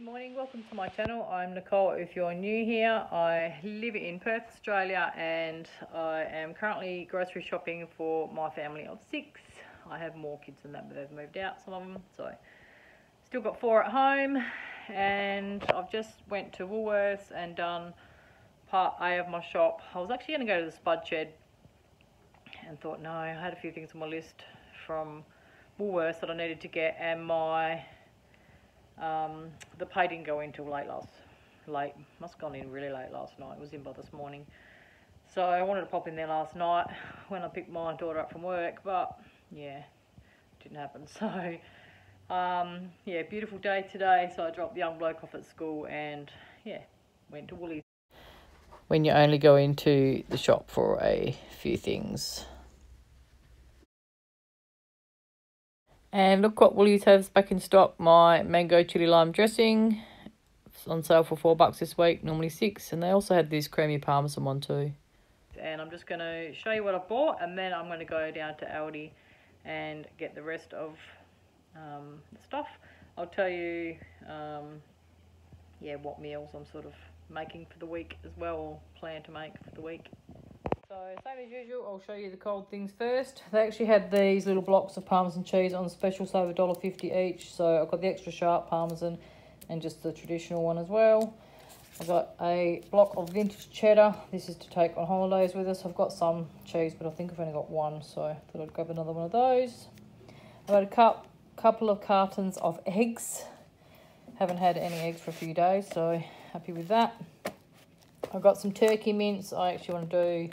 Good morning, welcome to my channel. I'm Nicole. If you're new here, I live in Perth, Australia, and I am currently grocery shopping for my family of six. I have more kids than that, but they've moved out, some of them, so still got four at home. And I've just went to Woolworths and done part A of my shop. I was actually going to go to the Spud Shed and thought, no, I had a few things on my list from Woolworths that I needed to get, and my um, the pay didn't go in till late last, late, must have gone in really late last night, it was in by this morning. So I wanted to pop in there last night when I picked my daughter up from work, but yeah, didn't happen. So um, yeah, beautiful day today, so I dropped the young bloke off at school and yeah, went to Woolies. When you only go into the shop for a few things. And look what Woolies has back in stock. My mango chili lime dressing. It's on sale for four bucks this week, normally six. And they also had this creamy parmesan one too. And I'm just going to show you what I bought and then I'm going to go down to Aldi and get the rest of um, the stuff. I'll tell you, um, yeah, what meals I'm sort of making for the week as well, or plan to make for the week. So same as usual, I'll show you the cold things first. They actually had these little blocks of Parmesan cheese on special, so $1.50 each. So I've got the extra sharp Parmesan and just the traditional one as well. I've got a block of vintage cheddar. This is to take on holidays with us. I've got some cheese, but I think I've only got one, so I thought I'd grab another one of those. I've got a cup, couple of cartons of eggs. Haven't had any eggs for a few days, so happy with that. I've got some turkey mince. I actually want to do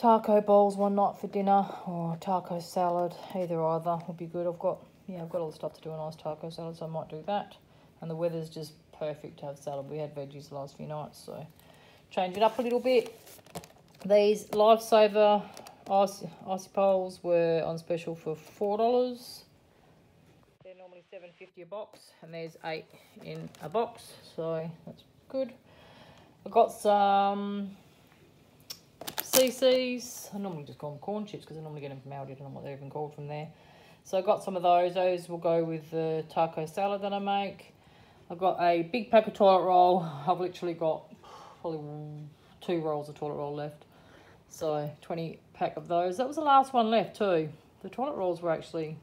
taco bowls one night for dinner or taco salad either either would be good. I've got yeah i've got all the stuff to do a nice taco salad so i might do that. And the weather's just perfect to have salad. We had veggies the last few nights so change it up a little bit. These lifesaver icy, icy poles were on special for four dollars. They're normally 7.50 a box and there's eight in a box so that's good. I got some CC's. I normally just call them corn chips because I normally get them from Aldi. I don't know what they're even called from there. So I got some of those. Those will go with the taco salad that I make. I've got a big pack of toilet roll. I've literally got probably two rolls of toilet roll left. So 20 pack of those. That was the last one left too. The toilet rolls were actually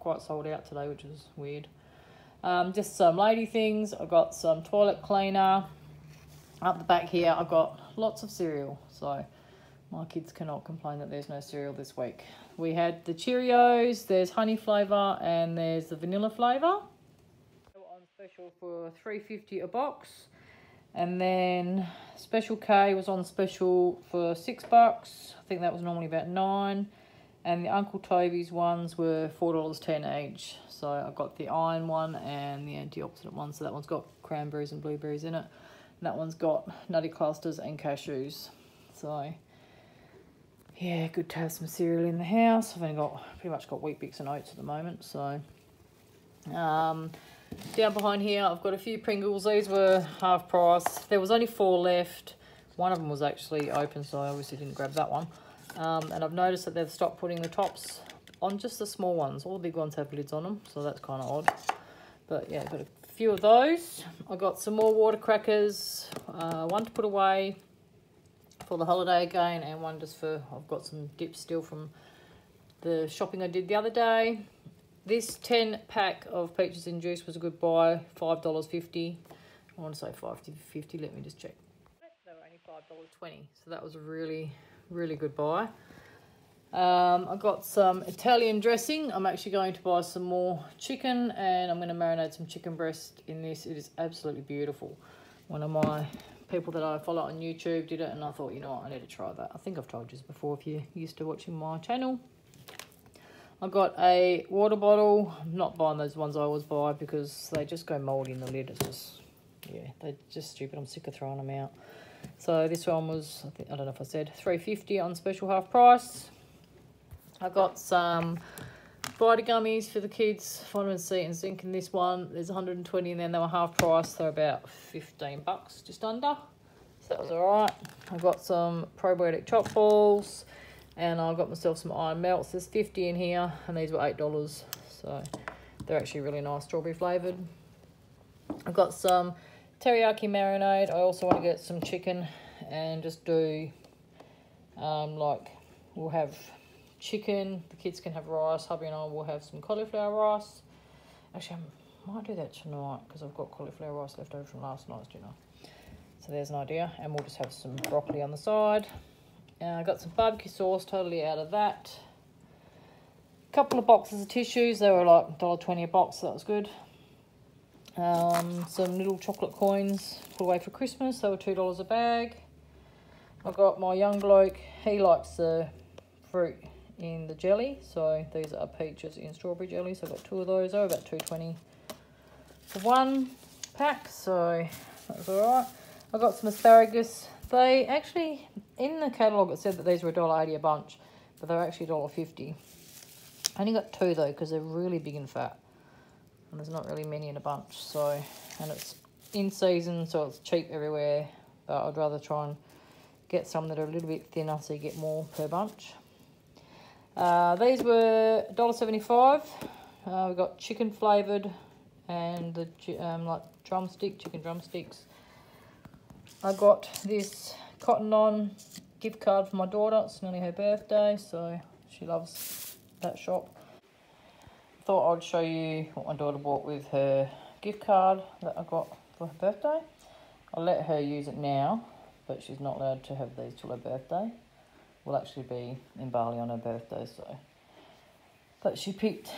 quite sold out today, which is weird. Um, just some lady things. I've got some toilet cleaner. Up the back here, I've got lots of cereal. So my kids cannot complain that there's no cereal this week. We had the Cheerios, there's honey flavour and there's the vanilla flavour. On special for three fifty a box. And then Special K was on special for six bucks. I think that was normally about nine. And the Uncle Toby's ones were $4.10 each. So I got the iron one and the antioxidant one. So that one's got cranberries and blueberries in it. And that one's got nutty clusters and cashews. So yeah, good to have some cereal in the house. I've only got pretty much got Weet-Bix and oats at the moment, so um, down behind here I've got a few Pringles. These were half price. There was only four left. One of them was actually open, so I obviously didn't grab that one. Um, and I've noticed that they've stopped putting the tops on just the small ones. All the big ones have lids on them, so that's kind of odd. But yeah, got a few of those. I got some more water crackers, uh, one to put away, for the holiday again and one just for, I've got some dips still from the shopping I did the other day. This 10 pack of peaches and juice was a good buy, $5.50. I want to say 5 let me just check. They were only $5.20, so that was a really, really good buy. Um, I got some Italian dressing. I'm actually going to buy some more chicken and I'm going to marinate some chicken breast in this. It is absolutely beautiful. One of my people that I follow on YouTube did it and I thought, you know what, I need to try that. I think I've told you this before if you're used to watching my channel. I got a water bottle. I'm not buying those ones I always buy because they just go mouldy in the lid. It's just, yeah, they're just stupid. I'm sick of throwing them out. So this one was, I, think, I don't know if I said, 350 on special half price. I got some Vita gummies for the kids, vitamin C and zinc in this one. There's 120 and then they were half price. They're about 15 bucks, just under. So that was all right. I've got some probiotic chop balls and I got myself some iron melts. There's 50 in here and these were $8. So they're actually really nice strawberry flavoured. I've got some teriyaki marinade. I also want to get some chicken and just do um, like we'll have chicken. The kids can have rice. Hubby and I will have some cauliflower rice. Actually, I might do that tonight because I've got cauliflower rice left over from last night's dinner. So there's an idea. And we'll just have some broccoli on the side. And I got some barbecue sauce totally out of that. A couple of boxes of tissues. They were like $1.20 a box, so that was good. Um, some little chocolate coins put away for Christmas. They were $2 a bag. I got my young bloke. He likes the fruit in the jelly. So these are peaches in strawberry jelly. So I've got two of those. Were about 2.20 for one pack. So that's alright. I got some asparagus. They actually, in the catalogue it said that these were $1.80 a bunch. But they're actually $1.50. I only got two though because they're really big and fat. And there's not really many in a bunch. So, and it's in season so it's cheap everywhere. But I'd rather try and get some that are a little bit thinner so you get more per bunch. Uh, these were $1.75. Uh, we got chicken flavoured and the um, like drumstick, chicken drumsticks. I got this Cotton On gift card for my daughter. It's nearly her birthday, so she loves that shop. Thought I'd show you what my daughter bought with her gift card that I got for her birthday. I'll let her use it now, but she's not allowed to have these till her birthday will actually be in Bali on her birthday, so. But she picked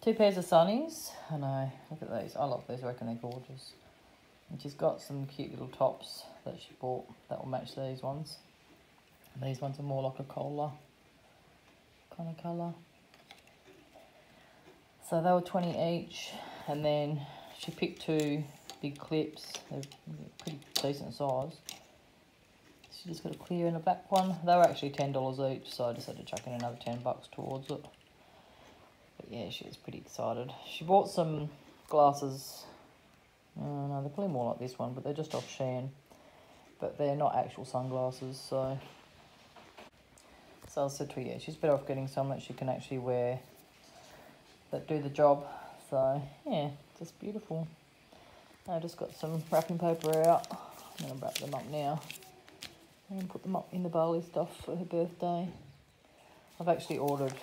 two pairs of sunnies, and I look at these. I love these. I reckon they're gorgeous. And she's got some cute little tops that she bought that will match these ones. And these ones are more like a cola kind of colour. So they were 20 each, and then she picked two big clips. They're pretty decent size. She just got a clear and a black one. They were actually $10 each, so I decided to chuck in another 10 bucks towards it. But yeah, she was pretty excited. She bought some glasses. Oh, no, they're probably more like this one, but they're just off Shein. But they're not actual sunglasses, so... So I said to her, yeah, she's better off getting some that she can actually wear that do the job. So, yeah, just beautiful. I just got some wrapping paper out. I'm going to wrap them up now and put them up in the Bali stuff for her birthday. I've actually ordered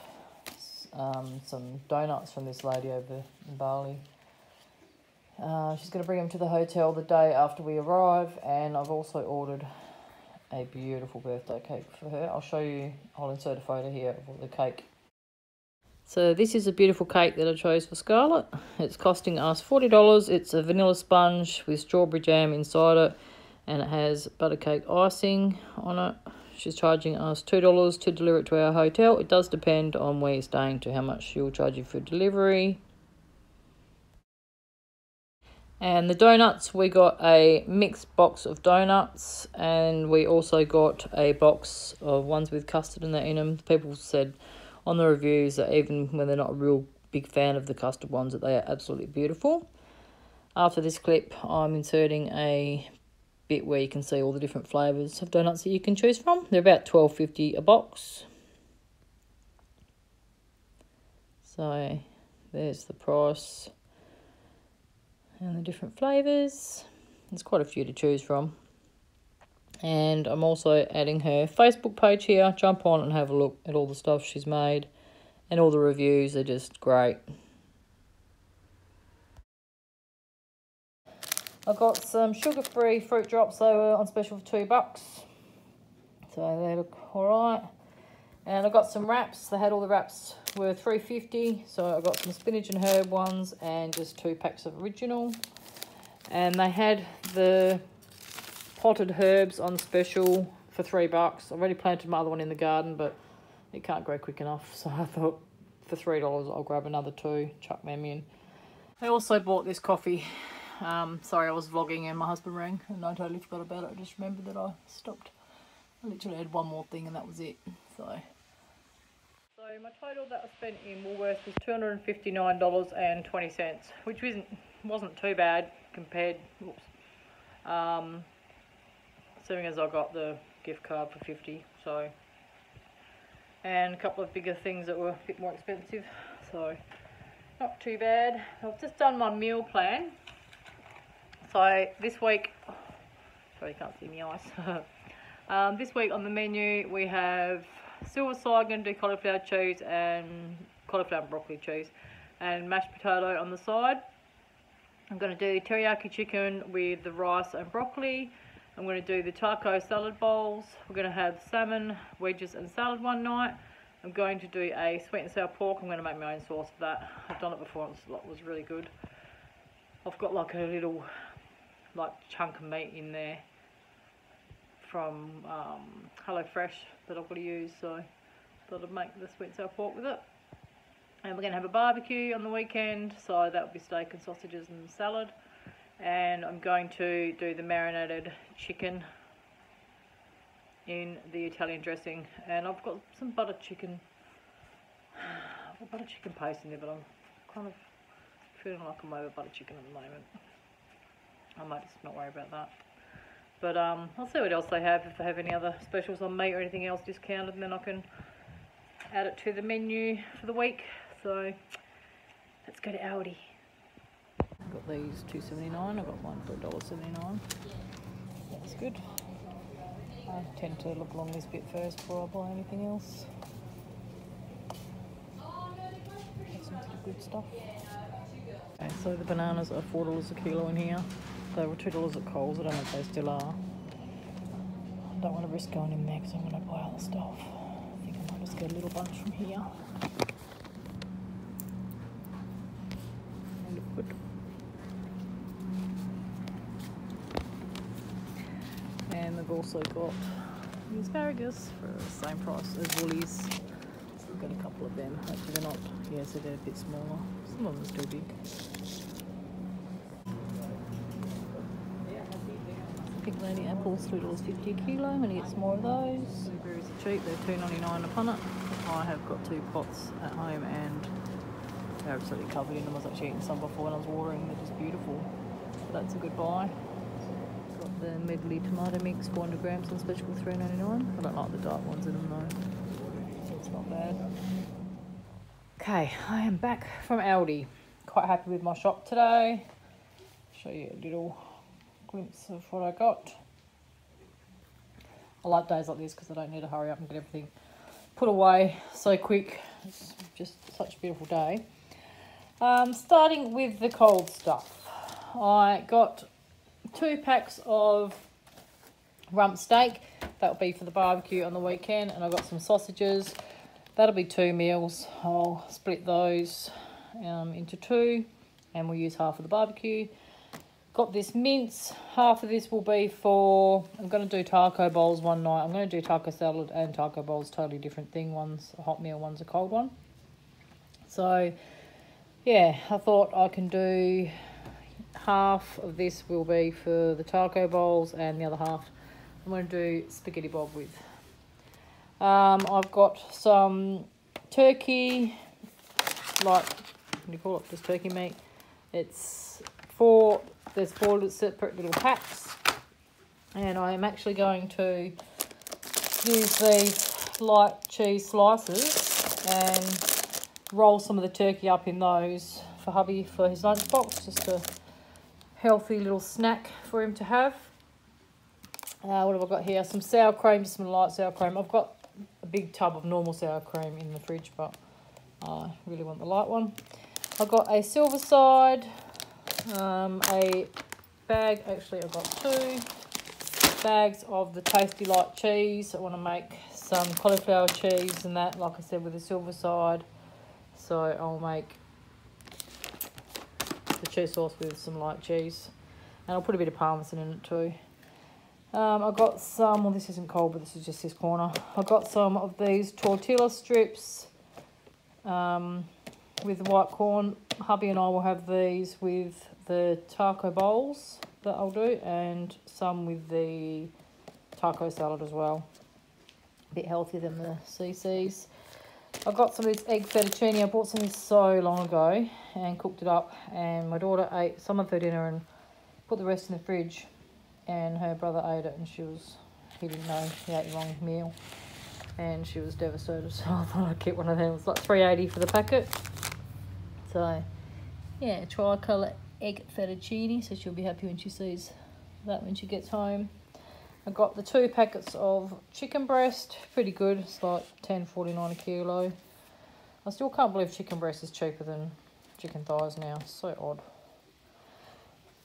um, some donuts from this lady over in Bali. Uh, she's going to bring them to the hotel the day after we arrive, and I've also ordered a beautiful birthday cake for her. I'll show you, I'll insert a photo here of the cake. So this is a beautiful cake that I chose for Scarlett. It's costing us $40. It's a vanilla sponge with strawberry jam inside it and it has buttercake icing on it. She's charging us $2 to deliver it to our hotel. It does depend on where you're staying to how much she'll charge you for delivery. And the donuts, we got a mixed box of donuts and we also got a box of ones with custard in, in them. People said on the reviews that even when they're not a real big fan of the custard ones that they are absolutely beautiful. After this clip, I'm inserting a bit where you can see all the different flavours of donuts that you can choose from. They're about twelve fifty a box. So there's the price and the different flavours. There's quite a few to choose from. And I'm also adding her Facebook page here. Jump on and have a look at all the stuff she's made. And all the reviews are just great. I got some sugar-free fruit drops. They were on special for two bucks. So they look all right. And I got some wraps. They had all the wraps were three fifty. So I got some spinach and herb ones and just two packs of original. And they had the potted herbs on special for three bucks. I've already planted my other one in the garden, but it can't grow quick enough. So I thought for three dollars I'll grab another two, chuck them in. I also bought this coffee um, sorry, I was vlogging and my husband rang and I totally forgot about it. I just remembered that I stopped. I literally had one more thing and that was it. So, so my total that I spent in Woolworths was $259.20, which wasn't, wasn't too bad compared, oops, um, seeing as I got the gift card for 50 so and a couple of bigger things that were a bit more expensive so not too bad I've just done my meal plan So this week, sorry you can't see my eyes. um, this week on the menu we have silver side, going to do cauliflower cheese and cauliflower and broccoli cheese and mashed potato on the side. I'm going to do teriyaki chicken with the rice and broccoli. I'm going to do the taco salad bowls. We're going to have salmon, wedges and salad one night. I'm going to do a sweet and sour pork. I'm going to make my own sauce for that. I've done it before and it was really good. I've got like a little like chunk of meat in there from um, HelloFresh that I've got to use so thought I'd make the sweet sour pork with it. And we're going to have a barbecue on the weekend so that will be steak and sausages and salad. And I'm going to do the marinated chicken in the Italian dressing and I've got some butter chicken I've got butter chicken paste in there but I'm kind of feeling like I'm over butter chicken at the moment I might just not worry about that but um, I'll see what else they have if they have any other specials on meat or anything else discounted and then I can add it to the menu for the week so let's go to Aldi I've got these 2.79 I've got one for $1.79 that's good I tend to look along this bit first before I buy anything else. That's some good stuff. Okay, so the bananas are four dollars a kilo in here. They were two dollars at Coles. I don't know if they still are. I don't want to risk going in there because I'm going to buy other stuff. I think I might just get a little bunch from here. I've also got the asparagus for the same price as Woolies. So I've got a couple of them. Actually, they're not, yeah, so they're a bit smaller. Some of them are still big. Lady apples, $3.50 a kilo. I'm going to get some more of those. Blueberries are cheap, they're $2.99 a punnet. I have got two pots at home and they're absolutely covered in them. I was actually eating some before when I was watering, they're just beautiful. So that's a good buy Got the medley tomato mix, 400 grams on special for 3.99. I don't like the dark ones in them though, so it's not bad. Okay, I am back from Aldi. Quite happy with my shop today. Show you a little glimpse of what I got. I like days like this because I don't need to hurry up and get everything put away so quick. It's just such a beautiful day. Um, starting with the cold stuff. I got two packs of rump steak. That'll be for the barbecue on the weekend. And I've got some sausages. That'll be two meals. I'll split those um, into two. And we'll use half of the barbecue. Got this mince. Half of this will be for... I'm going to do taco bowls one night. I'm going to do taco salad and taco bowls. Totally different thing. One's a hot meal, one's a cold one. So, yeah, I thought I can do half of this will be for the taco bowls and the other half I'm going to do spaghetti bob with. Um, I've got some turkey, like, what do you call it, just turkey meat. It's four, there's four separate little packs. And I am actually going to use these light cheese slices and roll some of the turkey up in those for hubby for his lunchbox, just a healthy little snack for him to have. Uh, what have I got here? Some sour cream, some light sour cream. I've got a big tub of normal sour cream in the fridge, but I really want the light one. I've got a silver side, um, a bag, actually I've got two bags of the tasty light cheese. I want to make some cauliflower cheese and that, like I said, with the silver side. So I'll make the cheese sauce with some light cheese. And I'll put a bit of parmesan in it too. Um, I got some, well this isn't cold, but this is just this corner. I've got some of these tortilla strips um, with white corn. Hubby and I will have these with the taco bowls that I'll do and some with the taco salad as well. A bit healthier than the CC's. I got some of this egg fettuccine. I bought some this so long ago and cooked it up. And my daughter ate some of her dinner and put the rest in the fridge. And her brother ate it and she was, he didn't know he ate the wrong meal. And she was devastated. So I thought I'd get one of them. It was like three eighty for the packet. So, yeah, tricolour egg fettuccine, so she'll be happy when she sees that when she gets home. I got the two packets of chicken breast, pretty good, it's like ten forty nine a kilo. I still can't believe chicken breast is cheaper than chicken thighs now, so odd.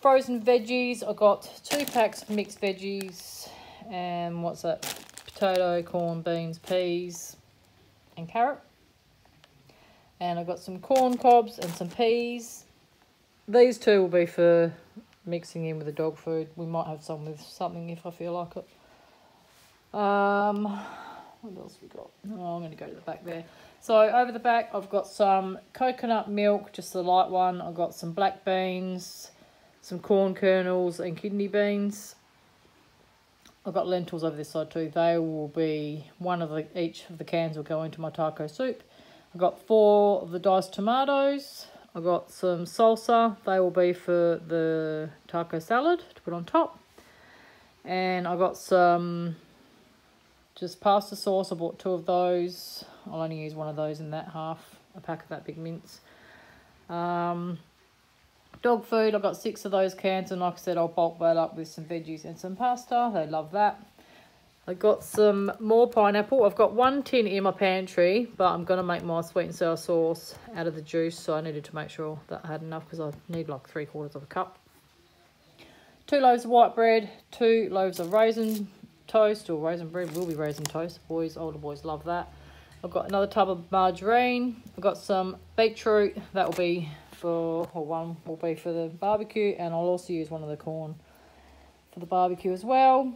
Frozen veggies, I got two packs of mixed veggies, and what's that, potato, corn, beans, peas, and carrot. And I've got some corn cobs and some peas. These two will be for mixing in with the dog food. We might have some with something if I feel like it. Um, what else we got? Oh, I'm going to go to the back there. So over the back, I've got some coconut milk, just the light one. I've got some black beans, some corn kernels and kidney beans. I've got lentils over this side too. They will be, one of the, each of the cans will go into my taco soup. I've got four of the diced tomatoes. I've got some salsa. They will be for the taco salad to put on top. And I got some just pasta sauce. I bought two of those. I'll only use one of those in that half, a pack of that big mince. Um, dog food, I've got six of those cans. And like I said, I'll bulk that up with some veggies and some pasta. They love that. I got some more pineapple. I've got one tin in my pantry, but I'm going to make my sweet and sour sauce out of the juice. So I needed to make sure that I had enough because I need like three quarters of a cup. Two loaves of white bread, two loaves of raisin toast, or raisin bread will be raisin toast. Boys, older boys love that. I've got another tub of margarine. I've got some beetroot. That will be for, or one will be for the barbecue. And I'll also use one of the corn for the barbecue as well.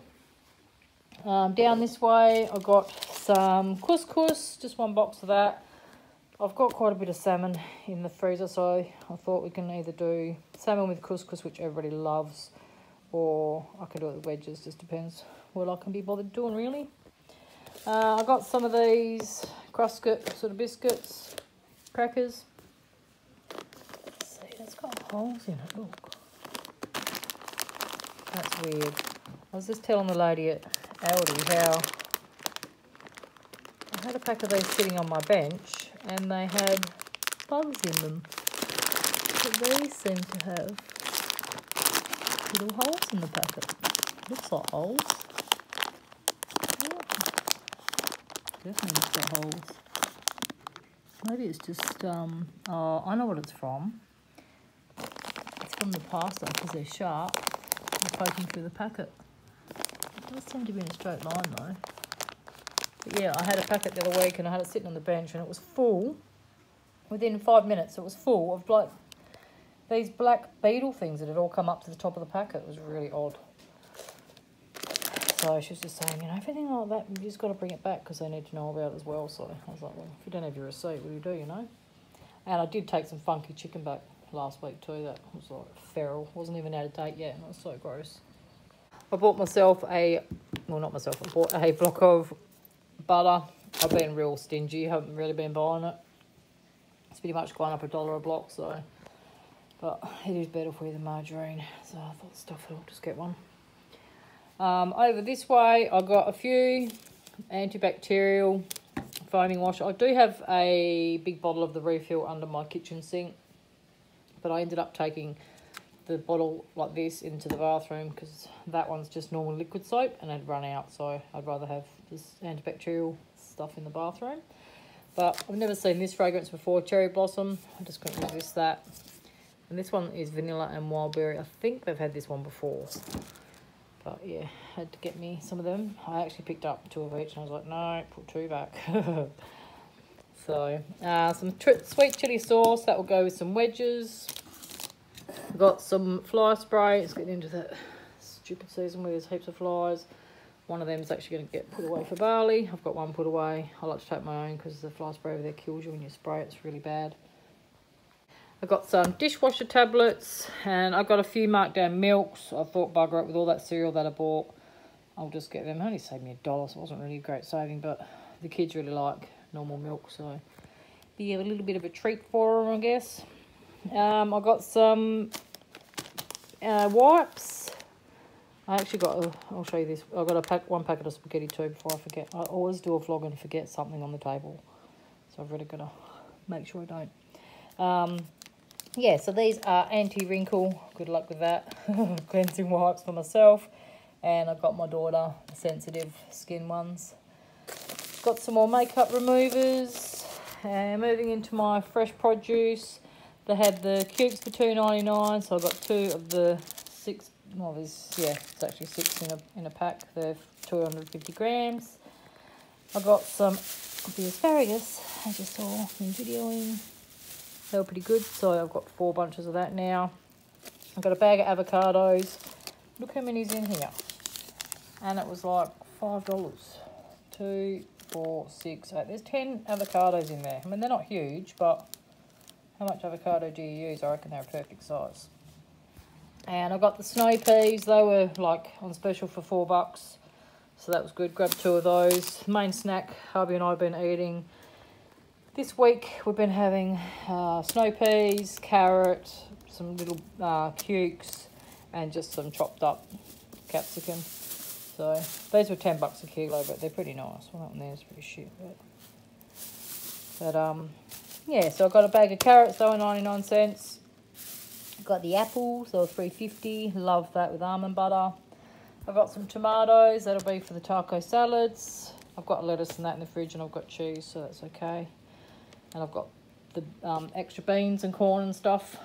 Um, down this way, I've got some couscous, just one box of that. I've got quite a bit of salmon in the freezer, so I thought we can either do salmon with couscous, which everybody loves, or I can do it with wedges, just depends what I can be bothered doing, really. Uh, I got some of these Cruskit sort of biscuits, crackers. Let's see, it's got holes in it, look. That's weird. I was just telling the lady at Aldi how I had a pack of these sitting on my bench and they had bugs in them. But these seem to have little holes in the packet. Looks like holes. Definitely looks like holes. Maybe it's just, um, oh, I know what it's from. It's from the pasta because they're sharp. They're poking through the packet does seem to be in a straight line though. But yeah, I had a packet the other week and I had it sitting on the bench and it was full. Within five minutes, it was full of like these black beetle things that had all come up to the top of the packet. It was really odd. So she was just saying, you know, everything like that, you just got to bring it back because they need to know about it as well. So I was like, well, if you don't have your receipt, what do you do, you know? And I did take some funky chicken back last week too. That was like feral. Wasn't even out of date yet and it was so gross. I bought myself a, well not myself, I bought a block of butter. I've been real stingy, haven't really been buying it. It's pretty much gone up a dollar a block, so. But it is better for you than margarine, so I thought stuff it, I'll just get one. Um, over this way, I've got a few antibacterial foaming wash. I do have a big bottle of the refill under my kitchen sink, but I ended up taking the bottle like this into the bathroom because that one's just normal liquid soap and I'd run out so I'd rather have this antibacterial stuff in the bathroom. But I've never seen this fragrance before cherry blossom. I just couldn't resist that. And this one is vanilla and wild berry. I think they've had this one before. But yeah had to get me some of them. I actually picked up two of each and I was like no put two back. So uh, some sweet chili sauce that will go with some wedges got some fly spray. It's getting into that stupid season where there's heaps of flies. One of them is actually going to get put away for Bali. I've got one put away. I like to take my own because the fly spray over there kills you when you spray it. It's really bad. I've got some dishwasher tablets and I've got a few markdown milks. I thought bugger it with all that cereal that I bought. I'll just get them. It only saved me a dollar, so it wasn't really a great saving, but the kids really like normal milk, so be a little bit of a treat for them, I guess. Um, I got some uh, wipes. I actually got, a, I'll show you this. I got a pack, one packet of spaghetti too before I forget. I always do a vlog and forget something on the table. So I've really got to make sure I don't. Um, yeah, so these are anti-wrinkle. Good luck with that. Cleansing wipes for myself. And I've got my daughter sensitive skin ones. Got some more makeup removers. And moving into my fresh produce. They had the cubes for two ninety nine, so I got two of the six. Well, there's yeah, it's actually six in a in a pack. They're two hundred fifty grams. I got some of the asparagus I just saw in videoing. They were pretty good, so I've got four bunches of that now. I've got a bag of avocados. Look how many's in here. And it was like five dollars. Two, four, six, eight. There's ten avocados in there. I mean they're not huge, but how much avocado do you use? I reckon they're a perfect size. And I got the snow peas. They were like on special for four bucks. So that was good. Grabbed two of those. Main snack hubby and I have been eating. This week we've been having uh, snow peas, carrot, some little uh, cukes, and just some chopped up capsicum. So these were 10 bucks a kilo, but they're pretty nice. Well, that One up there is pretty shit. But, but um, yeah, so I got a bag of carrots, they were 99 cents. Got the apples, they were 350. Love that with almond butter. I've got some tomatoes, that'll be for the taco salads. I've got lettuce and that in the fridge and I've got cheese, so that's okay. And I've got the um, extra beans and corn and stuff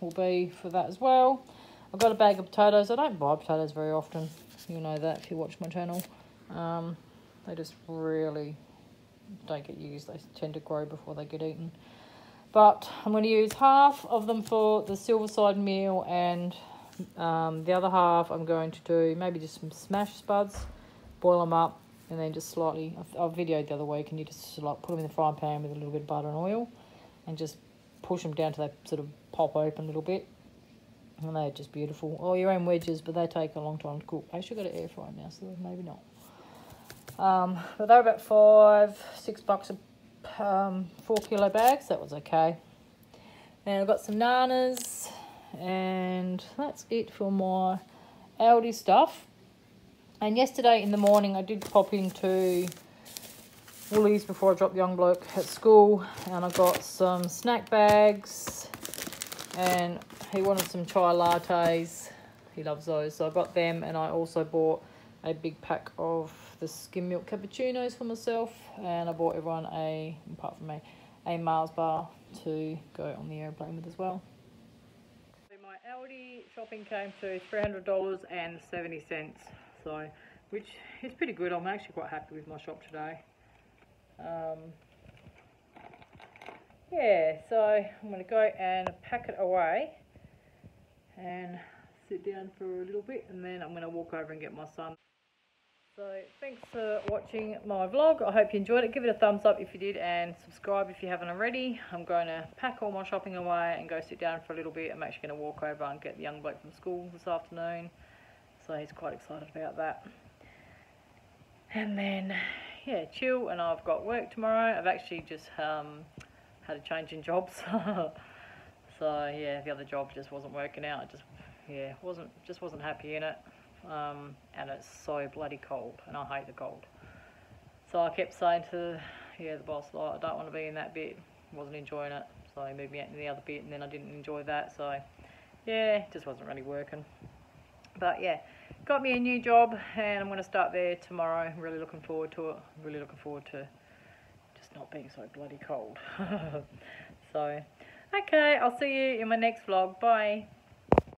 will be for that as well. I've got a bag of potatoes. I don't buy potatoes very often. You know that if you watch my channel. Um, they just really don't get used. They tend to grow before they get eaten. But I'm going to use half of them for the silverside meal and um, the other half I'm going to do maybe just some smash spuds, boil them up and then just slightly, I, videoed the other week and you just like put them in the frying pan with a little bit of butter and oil and just push them down to that sort of pop open a little bit and they're just beautiful. Or your own wedges, but they take a long time to cook. I actually got an air fryer now, so maybe not. Um, but they're about five, six bucks a um, four kilo bags. That was okay. And I've got some nanas, and that's it for my Aldi stuff. And yesterday in the morning, I did pop into Woolies before I dropped the young bloke at school, and I got some snack bags, and he wanted some chai lattes. He loves those, so I got them, and I also bought a big pack of the skim milk cappuccinos for myself and I bought everyone a, apart from me, a Mars bar to go on the airplane with as well. So my Aldi shopping came to $300.70 so which is pretty good. I'm actually quite happy with my shop today. Um, yeah, so I'm going to go and pack it away and sit down for a little bit and then I'm going to walk over and get my son. So thanks for watching my vlog. I hope you enjoyed it. Give it a thumbs up if you did and subscribe if you haven't already. I'm going to pack all my shopping away and go sit down for a little bit. I'm actually going to walk over and get the young bloke from school this afternoon. So he's quite excited about that. And then, yeah, chill and I've got work tomorrow. I've actually just um, had a change in jobs. so yeah, the other job just wasn't working out. I just, yeah, wasn't just wasn't happy in it um, and it's so bloody cold, and I hate the cold. So I kept saying to yeah the boss, like, I don't want to be in that bit. wasn't enjoying it, so he moved me out in the other bit, and then I didn't enjoy that. So yeah, it just wasn't really working. But yeah, got me a new job, and I'm going to start there tomorrow. I'm really looking forward to it. I'm really looking forward to just not being so bloody cold. so okay, I'll see you in my next vlog. Bye.